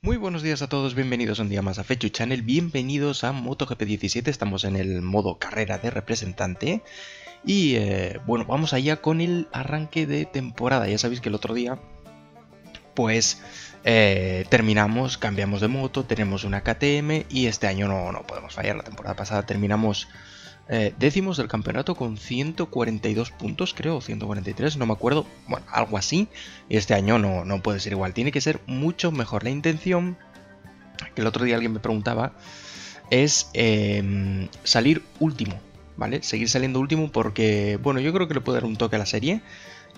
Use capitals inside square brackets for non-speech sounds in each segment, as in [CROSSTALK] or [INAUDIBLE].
Muy buenos días a todos, bienvenidos un día más a Fechu Channel, bienvenidos a MotoGP 17, estamos en el modo carrera de representante y eh, bueno, vamos allá con el arranque de temporada, ya sabéis que el otro día pues eh, terminamos, cambiamos de moto, tenemos una KTM y este año no, no podemos fallar, la temporada pasada terminamos eh, décimos del campeonato con 142 puntos, creo, 143, no me acuerdo, bueno, algo así. Y este año no, no puede ser igual, tiene que ser mucho mejor. La intención, que el otro día alguien me preguntaba, es em, salir último, ¿vale? Seguir saliendo último porque, bueno, yo creo que le puedo dar un toque a la serie.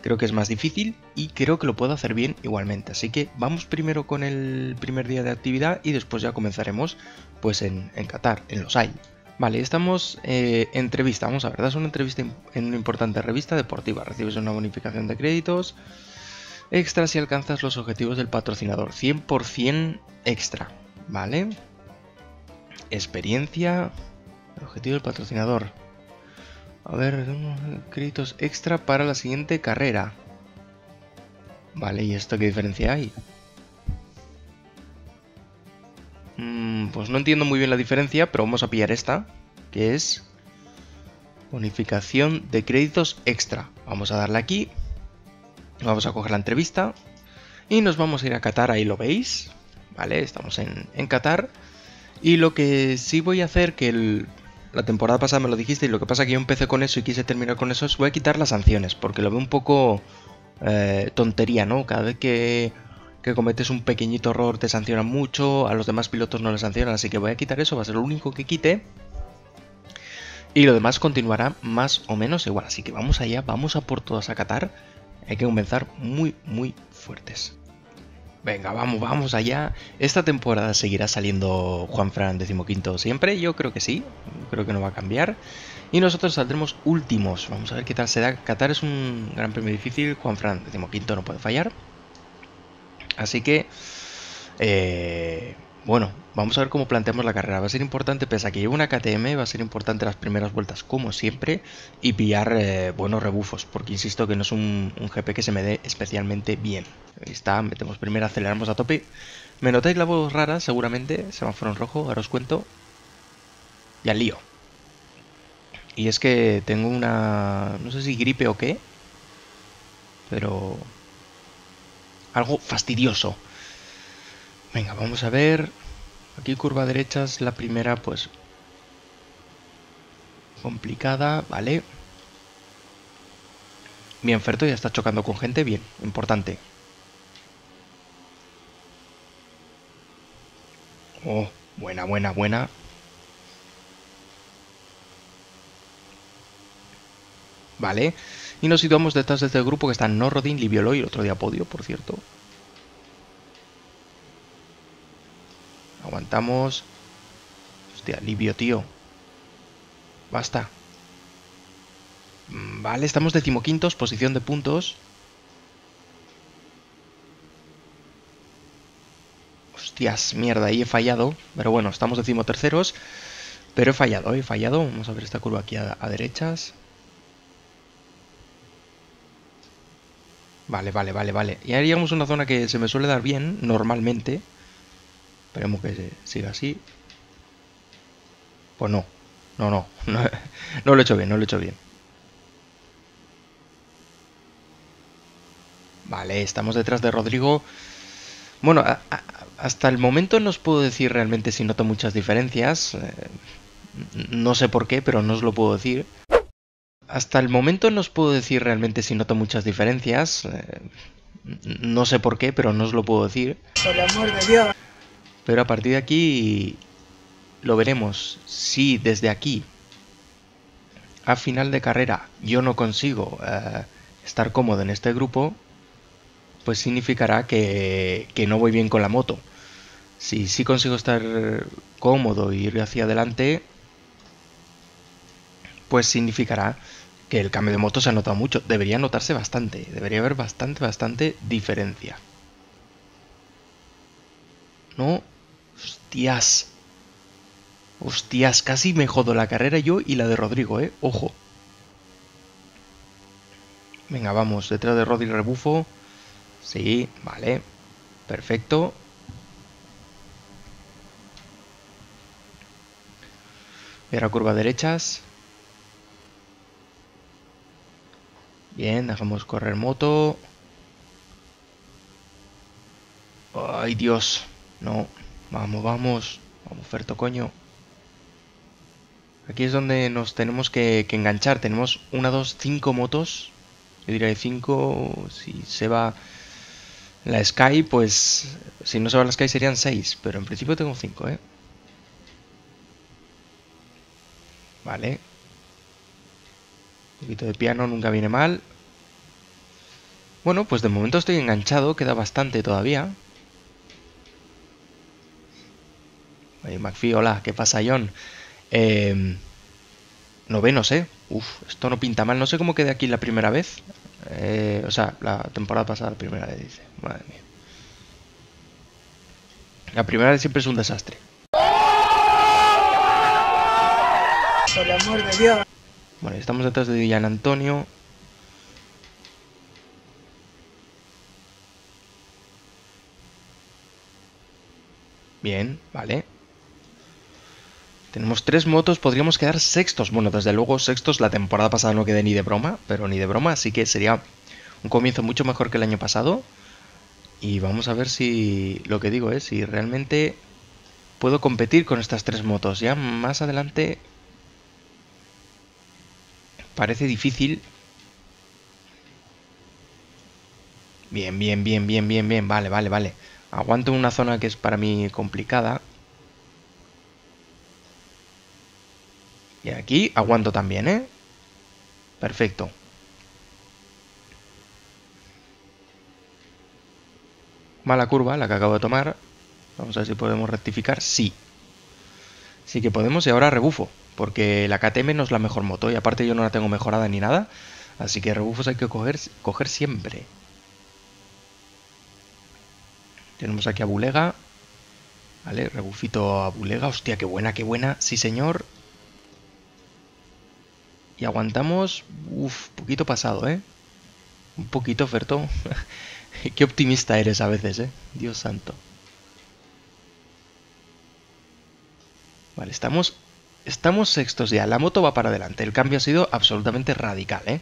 Creo que es más difícil y creo que lo puedo hacer bien igualmente. Así que vamos primero con el primer día de actividad y después ya comenzaremos pues en, en Qatar, en los hay. Vale, estamos eh, entrevista. Vamos a ver, das una entrevista en una importante revista deportiva. Recibes una bonificación de créditos extra si alcanzas los objetivos del patrocinador. 100% extra, ¿vale? Experiencia. objetivo del patrocinador. A ver, créditos extra para la siguiente carrera. Vale, ¿y esto qué diferencia hay? Pues no entiendo muy bien la diferencia, pero vamos a pillar esta, que es bonificación de créditos extra. Vamos a darle aquí, vamos a coger la entrevista y nos vamos a ir a Qatar, ahí lo veis, ¿vale? Estamos en, Qatar. Y lo que sí voy a hacer, que la temporada pasada me lo dijiste, y lo que pasa que yo empecé con eso y quise terminar con eso, es voy a quitar las sanciones, porque lo veo un poco eh, tontería, ¿no? Cada vez que que cometes un pequeñito error te sancionan mucho, a los demás pilotos no les sancionan, así que voy a quitar eso, va a ser lo único que quite. Y lo demás continuará más o menos igual, así que vamos allá, vamos a por todas a Qatar. Hay que comenzar muy, muy fuertes. Venga, vamos, vamos allá. Esta temporada seguirá saliendo Juanfran decimoquinto siempre, yo creo que sí, creo que no va a cambiar. Y nosotros saldremos últimos. Vamos a ver qué tal se da. Qatar es un gran premio difícil, Juanfran decimoquinto no puede fallar. Así que, eh, bueno, vamos a ver cómo planteamos la carrera. Va a ser importante, pese a que lleve una KTM, va a ser importante las primeras vueltas, como siempre, y pillar eh, buenos rebufos, porque insisto que no es un, GP que se me dé especialmente bien. Ahí está, metemos primero, aceleramos a tope. Me notáis la voz rara, seguramente, semáforo en rojo, ahora os cuento. Y al lío. Y es que tengo una... no sé si gripe o qué, pero algo fastidioso. Venga, vamos a ver. Aquí curva derecha es la primera, pues... Complicada, vale. Bien, Ferto ya está chocando con gente, bien, importante. Oh, buena, buena, buena. Vale. Y nos situamos detrás de este grupo que están Norrodin, Libiolo y el otro día podio, por cierto. Aguantamos. Hostia, Libio, tío. Basta. Mm, vale, estamos decimoquintos, posición de puntos. Hostias, mierda, ahí he fallado. Pero bueno, estamos decimoterceros. Pero he fallado, he fallado. Vamos a ver esta curva aquí a derechas. Vale, vale, vale, vale. Y ahora llegamos a una zona que se me suele dar bien, normalmente. Esperemos que siga así. Pues no. No, [LAUGHS] no. No, lo he hecho bien, no lo he hecho bien. Vale, estamos detrás de Rodrigo. Bueno, hasta el momento no os puedo decir realmente si noto muchas diferencias. Eh, no sé por qué, pero no os lo puedo decir. Hasta el momento no os puedo decir realmente si noto muchas diferencias. Eh, no sé por qué, pero no os lo puedo decir. Por el amor de Dios. Pero a partir de aquí lo veremos. Si desde aquí a final de carrera yo no consigo eh, estar cómodo en este grupo, pues significará que, que, no voy bien con la moto. Si sí consigo estar cómodo y ir hacia adelante, pues significará que el cambio de moto se ha notado mucho. Debería notarse bastante. ¿eh? Debería haber bastante, bastante diferencia. No. Hostias. Hostias, casi me jodo la carrera yo y la de Rodrigo, ¿eh? Ojo. Venga, vamos, detrás de Rodri Rebufo. Sí, vale. Perfecto. Y ahora curva derechas. Bien, dejamos correr moto. Ay, Dios. No. Vamos, vamos. Vamos, Ferto, coño. Aquí es donde nos tenemos que, enganchar. Tenemos una, dos, cinco motos. Yo diría que cinco. Si se va la Sky, pues... Si no se va la Sky serían seis. Pero en principio tengo cinco, ¿eh? Vale. Un poquito de piano nunca viene mal. Bueno, pues de momento estoy enganchado. Queda bastante todavía. Hey, McPhee, hola, ¿qué pasa, John? Eh, novenos, ¿eh? Uf, esto no pinta mal. No sé cómo quedé aquí la primera vez. Eh, o sea, la temporada pasada, la primera vez, dice. Madre mía. La primera vez siempre es un desastre. Por el amor de Dios. Bueno, estamos detrás de Villan Antonio. Bien, vale. Tenemos tres motos, podríamos quedar sextos. Bueno, desde luego sextos la temporada pasada no quedé ni de broma, pero ni de broma, así que sería un comienzo mucho mejor que el año pasado. Y vamos a ver si lo que digo es si realmente puedo competir con estas tres motos. Ya más adelante parece difícil. Bien, bien, bien, bien, bien, bien. Vale, vale, vale. Aguanto una zona que es para mí complicada. Y aquí aguanto también, ¿eh? Perfecto. Mala curva la que acabo de tomar. Vamos a ver si podemos rectificar. Sí. Sí que podemos y ahora rebufo. Porque la KTM no es la mejor moto y aparte yo no la tengo mejorada ni nada. Así que rebufos hay que coger, coger siempre. Tenemos aquí a Bulega. Vale, rebufito a Bulega. Hostia, qué buena, qué buena. Sí, señor. Y aguantamos... Uf, poquito pasado, ¿eh? Un poquito, Ferto. [LAUGHS] Qué optimista eres a veces, ¿eh? Dios santo. Vale, estamos... Estamos sextos ya. La moto va para adelante. El cambio ha sido absolutamente radical, ¿eh?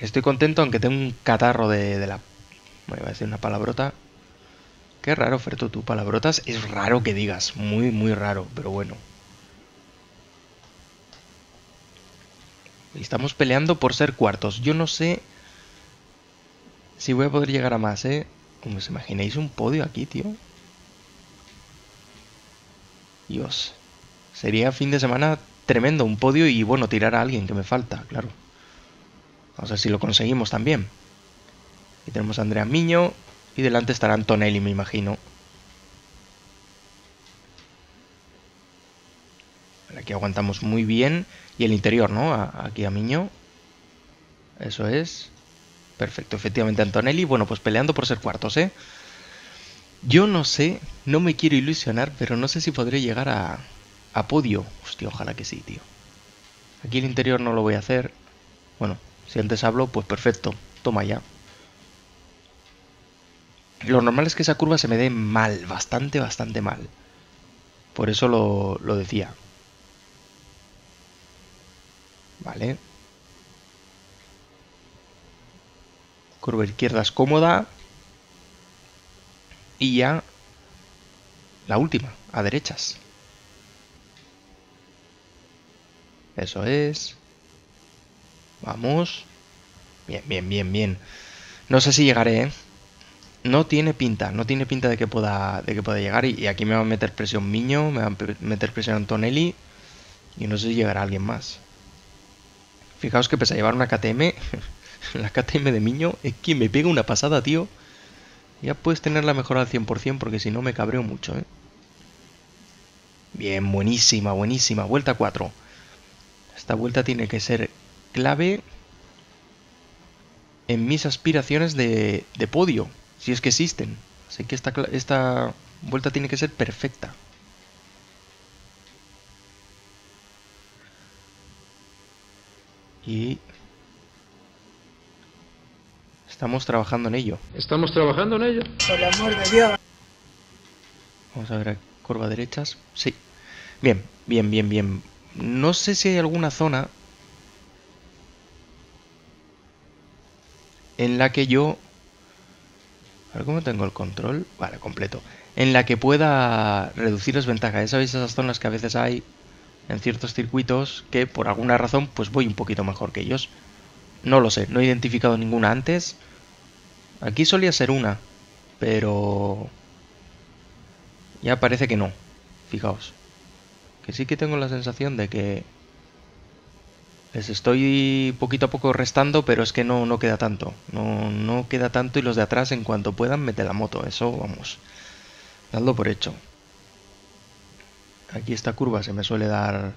Estoy contento, aunque tengo un catarro de, de la... Bueno, iba a decir una palabrota. Qué raro, Ferto, tú palabrotas. Es raro que digas. Muy, muy raro, pero bueno. Estamos peleando por ser cuartos. Yo no sé si voy a poder llegar a más, ¿eh? ¿Cómo os imagináis un podio aquí, tío? Dios. Sería fin de semana tremendo, un podio y bueno, tirar a alguien que me falta, claro. Vamos a ver si lo conseguimos también. Y tenemos a Andrea Miño y delante estará Antonelli, me imagino. Aquí aguantamos muy bien. Y el interior, ¿no? aquí a Miño. Eso es. Perfecto, efectivamente Antonelli. Bueno, pues peleando por ser cuartos, ¿eh? Yo no sé, no me quiero ilusionar, pero no sé si podré llegar a, a podio. Hostia, ojalá que sí, tío. Aquí el interior no lo voy a hacer. Bueno, si antes hablo, pues perfecto. Toma ya. Lo normal es que esa curva se me dé mal, bastante, bastante mal. Por eso lo, lo decía. Vale. Curva izquierda es cómoda. Y ya la última, a derechas. Eso es. Vamos. Bien, bien, bien, bien. No sé si llegaré, ¿eh? No tiene pinta, no tiene pinta de que pueda, de que pueda llegar. Y, aquí me va a meter presión Miño, me va a meter presión Antonelli. Y no sé si llegará alguien más. Fijaos que pese a llevar una KTM, [LAUGHS] la KTM de Miño es quien me pega una pasada, tío. Ya puedes tenerla mejor al 100% porque si no me cabreo mucho, ¿eh? Bien, buenísima, buenísima. Vuelta 4. Esta vuelta tiene que ser clave en mis aspiraciones de, de podio, si es que existen. Así que esta, esta vuelta tiene que ser perfecta. Y estamos trabajando en ello. Estamos trabajando en ello. Por el amor de Dios. Vamos a ver, curva derechas. Sí. Bien, bien, bien, bien. No sé si hay alguna zona en la que yo... A ver cómo tengo el control. Vale, completo. En la que pueda reducir las ventajas. Ya sabéis esas zonas que a veces hay en ciertos circuitos que por alguna razón pues voy un poquito mejor que ellos. No lo sé, no he identificado ninguna antes. Aquí solía ser una, pero ya parece que no. Fijaos. Que sí que tengo la sensación de que les estoy poquito a poco restando, pero es que no, no queda tanto. No, no queda tanto y los de atrás en cuanto puedan mete la moto. Eso, vamos, dadlo por hecho. Aquí esta curva se me suele dar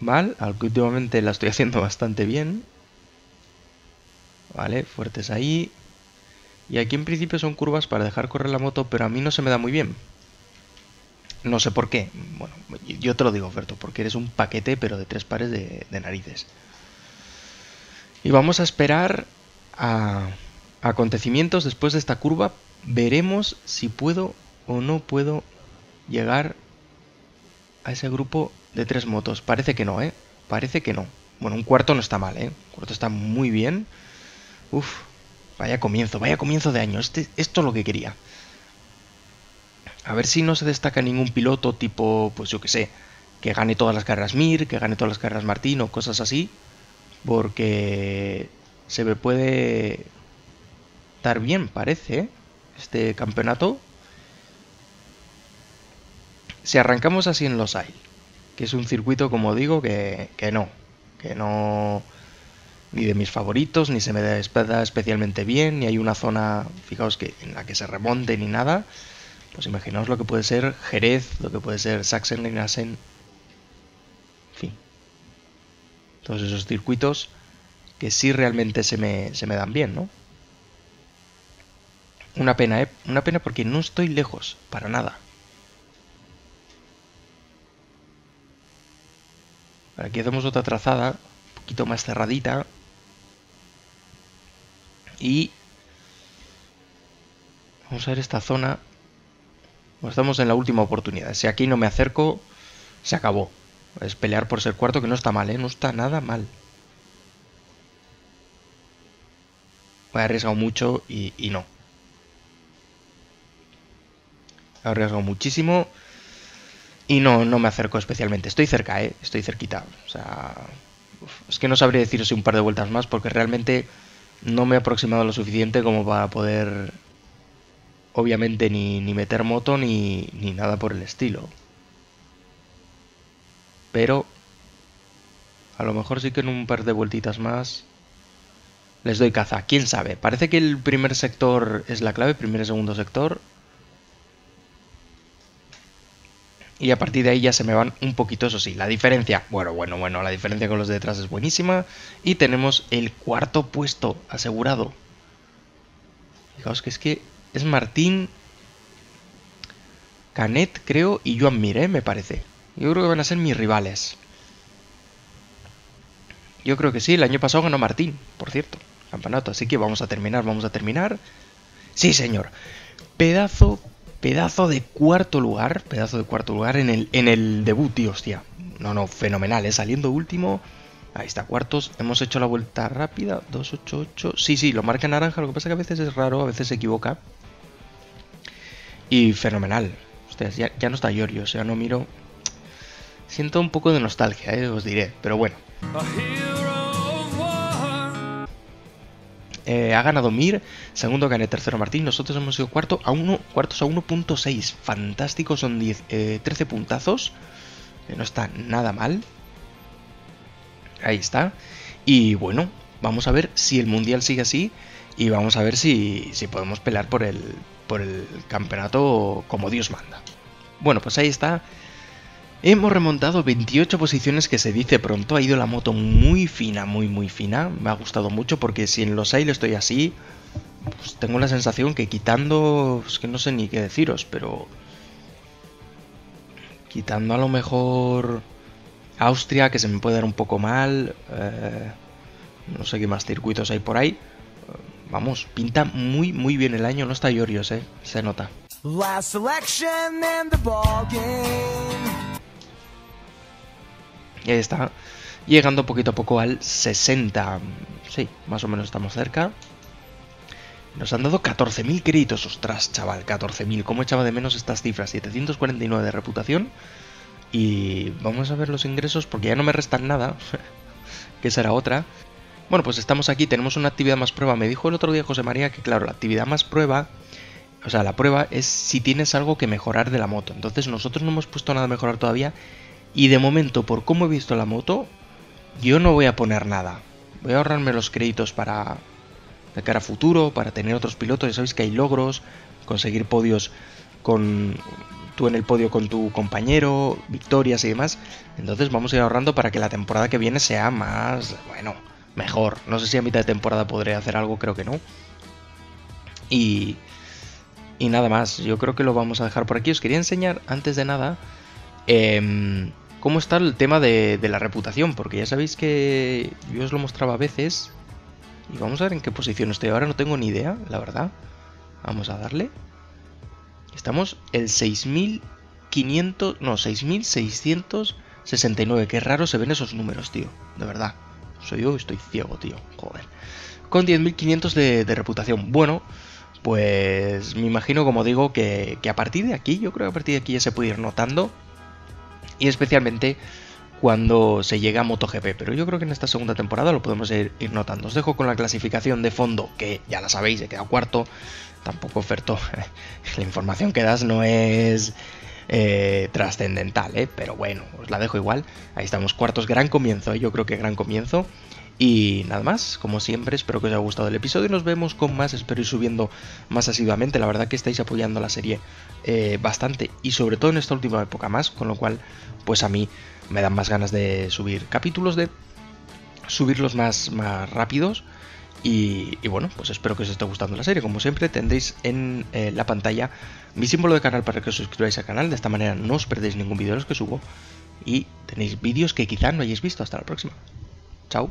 mal, aunque últimamente la estoy [LAUGHS] haciendo bastante bien. Vale, fuertes ahí. Y aquí en principio son curvas para dejar correr la moto, pero a mí no se me da muy bien. No sé por qué. Bueno, yo te lo digo, Ferto, porque eres un paquete, pero de tres pares de, narices. Y vamos a esperar a acontecimientos después de esta curva. Veremos si puedo o no puedo llegar a ese grupo de tres motos. Parece que no, ¿eh? Parece que no. Bueno, un cuarto no está mal, ¿eh? Un cuarto está muy bien. Uf, vaya comienzo, vaya comienzo de año. Este, esto es lo que quería. A ver si no se destaca ningún piloto tipo, pues yo que sé, que gane todas las carreras Mir, que gane todas las carreras Martín o cosas así. Porque se me puede dar bien, parece, ¿eh? este campeonato si arrancamos así en Los Ailes, que es un circuito, como digo, que, no, que no, ni de mis favoritos, ni se me da especialmente bien, ni hay una zona, fijaos que en la que se remonte ni nada, pues imaginaos lo que puede ser Jerez, lo que puede ser Sachsen-Lenassen, en fin, todos esos circuitos que sí realmente se me, se me dan bien, ¿no? Una pena, ¿eh? Una pena porque no estoy lejos, para nada. Aquí hacemos otra trazada, un poquito más cerradita. Y vamos a ver esta zona. Estamos en la última oportunidad. Si aquí no me acerco, se acabó. Es pelear por ser cuarto, que no está mal, ¿eh? No está nada mal. Me he arriesgado mucho y, y no. He arriesgado muchísimo. Y no, no me acerco especialmente. Estoy cerca, ¿eh? Estoy cerquita. O sea, es que no sabría deciros un par de vueltas más porque realmente no me he aproximado lo suficiente como para poder, obviamente, ni, ni meter moto ni, ni nada por el estilo. Pero a lo mejor sí que en un par de vueltitas más les doy caza. ¿Quién sabe? Parece que el primer sector es la clave, primer y segundo sector. y a partir de ahí ya se me van un poquito, eso sí, la diferencia, bueno, bueno, bueno, la diferencia con los de detrás es buenísima y tenemos el cuarto puesto asegurado. Fijaos que es que es Martín, Canet, creo, y Joan Mir, me parece. Yo creo que van a ser mis rivales. Yo creo que sí, el año pasado ganó Martín, por cierto, campeonato. Así que vamos a terminar, vamos a terminar. Sí, señor. Pedazo, Pedazo de cuarto lugar, pedazo de cuarto lugar en el, en el debut, tío, hostia. No, no, fenomenal, ¿eh? Saliendo último. Ahí está, cuartos. Hemos hecho la vuelta rápida. 288. Sí, sí, lo marca naranja. Lo que pasa es que a veces es raro, a veces se equivoca. Y fenomenal. Hostia, ya, no está Giorgio, o sea, no miro. Siento un poco de nostalgia, ¿eh? os diré, pero bueno. Eh, ha ganado Mir, segundo gané tercero Martín, nosotros hemos sido cuarto a uno, cuartos a 1.6. Fantástico, son 10, 13 eh, puntazos, que no está nada mal. Ahí está. Y bueno, vamos a ver si el mundial sigue así y vamos a ver si, si podemos pelear por el, por el campeonato como Dios manda. Bueno, pues ahí está. Hemos remontado 28 posiciones que se dice pronto, ha ido la moto muy fina, muy muy fina, me ha gustado mucho porque si en los Aires estoy así, pues tengo la sensación que quitando, es que no sé ni qué deciros, pero quitando a lo mejor Austria, que se me puede dar un poco mal, eh, no sé qué más circuitos hay por ahí, vamos, pinta muy muy bien el año, no está llorios, eh, se nota. Y ahí está, llegando poquito a poco al 60. Sí, más o menos estamos cerca. Nos han dado 14.000 créditos. Ostras, chaval, 14.000. ¿Cómo echaba de menos estas cifras? 749 de reputación. Y vamos a ver los ingresos porque ya no me restan nada. [LAUGHS] que será otra. Bueno, pues estamos aquí, tenemos una actividad más prueba. Me dijo el otro día José María que, claro, la actividad más prueba, o sea, la prueba es si tienes algo que mejorar de la moto. Entonces nosotros no hemos puesto nada a mejorar todavía. Y de momento, por cómo he visto la moto, yo no voy a poner nada. Voy a ahorrarme los créditos para de cara a futuro, para tener otros pilotos. Ya sabéis que hay logros, conseguir podios con tú en el podio con tu compañero, victorias y demás. Entonces vamos a ir ahorrando para que la temporada que viene sea más, bueno, mejor. No sé si a mitad de temporada podré hacer algo, creo que no. Y, y nada más, yo creo que lo vamos a dejar por aquí. Os quería enseñar, antes de nada, em, cómo está el tema de, de, la reputación, porque ya sabéis que yo os lo mostraba a veces. Y vamos a ver en qué posición estoy. Ahora no tengo ni idea, la verdad. Vamos a darle. Estamos el 6500, no, 6669. Qué raro se ven esos números, tío. De verdad. Soy yo, estoy ciego, tío. Joder. Con 10.500 de, reputación. Bueno, pues me imagino, como digo, que, que, a partir de aquí, yo creo que a partir de aquí ya se puede ir notando. Y especialmente cuando se llega a MotoGP. Pero yo creo que en esta segunda temporada lo podemos ir, ir notando. Os dejo con la clasificación de fondo, que ya la sabéis, he quedado cuarto tampoco ofertó. [LAUGHS] la información que das no es eh, trascendental, ¿eh? pero bueno, os la dejo igual. Ahí estamos, cuartos, gran comienzo, ¿eh? yo creo que gran comienzo. Y nada más, como siempre, espero que os haya gustado el episodio y nos vemos con más, espero ir subiendo más asiduamente, la verdad que estáis apoyando la serie bastante y sobre todo en esta última época más, con lo cual pues a mí me dan más ganas de subir capítulos, de subirlos más, más rápidos y, bueno, pues espero que os esté gustando la serie. Como siempre, tendréis en eh, la pantalla mi símbolo de canal para que os suscribáis al canal. De esta manera no os perdéis ningún vídeo de los que subo. Y tenéis vídeos que quizá no hayáis visto. Hasta la próxima. Chao.